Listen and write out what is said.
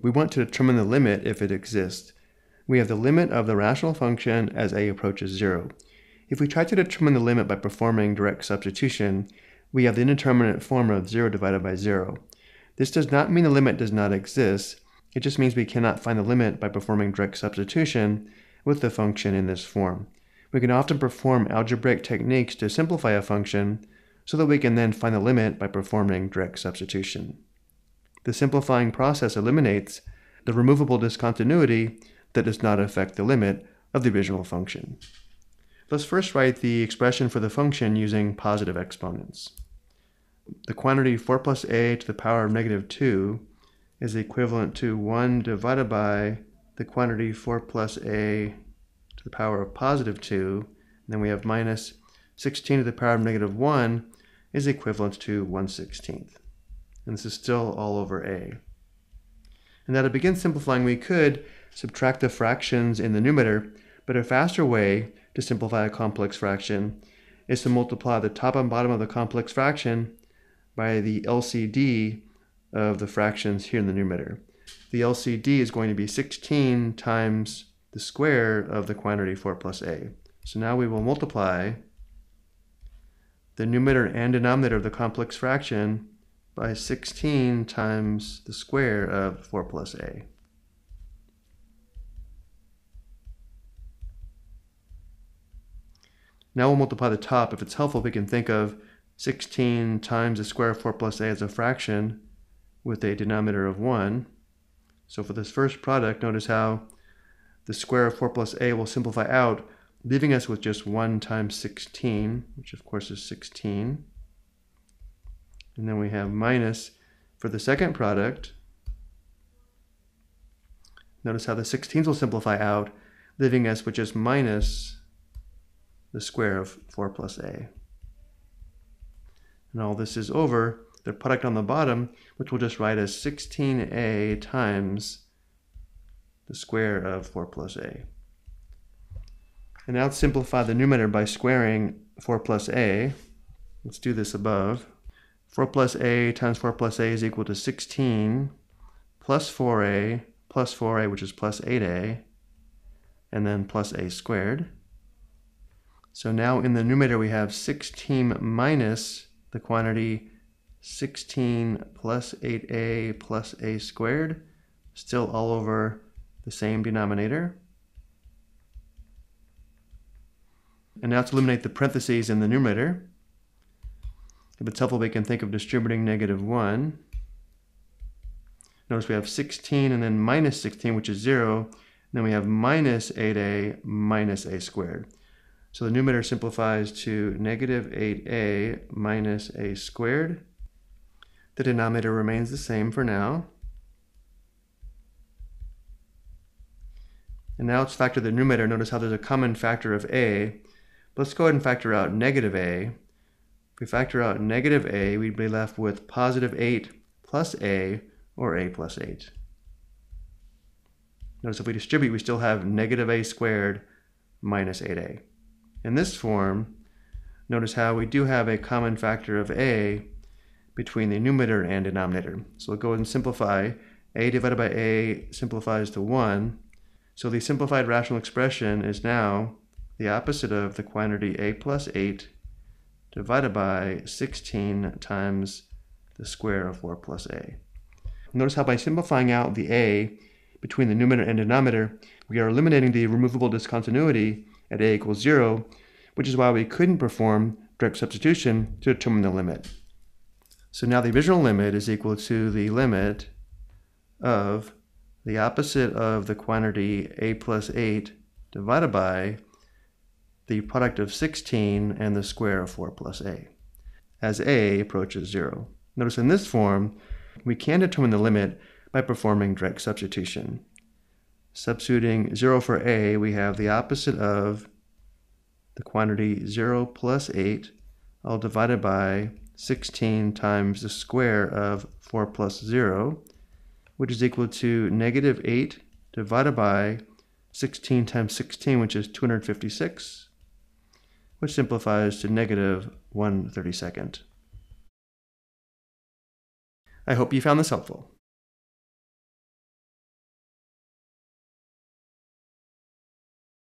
we want to determine the limit if it exists. We have the limit of the rational function as a approaches 0. If we try to determine the limit by performing direct substitution, we have the indeterminate form of 0 divided by 0. This does not mean the limit does not exist, it just means we cannot find the limit by performing direct substitution with the function in this form. We can often perform algebraic techniques to simplify a function so that we can then find the limit by performing direct substitution. The simplifying process eliminates the removable discontinuity that does not affect the limit of the original function. Let's first write the expression for the function using positive exponents. The quantity 4 plus a to the power of negative 2 is equivalent to 1 divided by the quantity 4 plus a to the power of positive 2. And then we have minus 16 to the power of negative 1 is equivalent to 1 16th. And this is still all over a. And now to begin simplifying, we could subtract the fractions in the numerator, but a faster way to simplify a complex fraction is to multiply the top and bottom of the complex fraction by the LCD of the fractions here in the numerator. The LCD is going to be 16 times the square of the quantity 4 plus a. So now we will multiply the numerator and denominator of the complex fraction by 16 times the square of 4 plus a. Now we'll multiply the top. If it's helpful, we can think of 16 times the square of 4 plus a as a fraction with a denominator of 1. So for this first product, notice how the square of 4 plus a will simplify out, leaving us with just 1 times 16, which of course is 16. And then we have minus for the second product. Notice how the 16s will simplify out, leaving us with just minus the square of 4 plus a. And all this is over the product on the bottom, which we'll just write as 16a times the square of 4 plus a. And now let's simplify the numerator by squaring 4 plus a. Let's do this above. 4 plus a times 4 plus a is equal to 16 plus 4a plus 4a, which is plus 8a, and then plus a squared. So now in the numerator we have 16 minus the quantity 16 plus 8a plus a squared, still all over the same denominator. And now to eliminate the parentheses in the numerator. If it's helpful, we can think of distributing negative 1. Notice we have 16 and then minus 16, which is 0. And then we have minus 8a minus a squared. So the numerator simplifies to negative 8a minus a squared. The denominator remains the same for now. And now let's factor the numerator. Notice how there's a common factor of a. Let's go ahead and factor out negative a. If we factor out negative a, we'd be left with positive 8 plus a, or a plus 8. Notice if we distribute, we still have negative a squared minus 8a. In this form, notice how we do have a common factor of a, between the numerator and denominator. So we'll go and simplify. a divided by a simplifies to 1. So the simplified rational expression is now the opposite of the quantity a plus 8 divided by 16 times the square of 4 plus a. Notice how by simplifying out the a between the numerator and denominator, we are eliminating the removable discontinuity at a equals 0, which is why we couldn't perform direct substitution to determine the limit. So now the original limit is equal to the limit of the opposite of the quantity a plus 8 divided by the product of 16 and the square of 4 plus a, as a approaches 0. Notice in this form, we can determine the limit by performing direct substitution. Substituting 0 for a, we have the opposite of the quantity 0 plus 8, all divided by 16 times the square of 4 plus 0, which is equal to negative 8 divided by 16 times 16, which is 256, which simplifies to negative 1 32nd. I hope you found this helpful.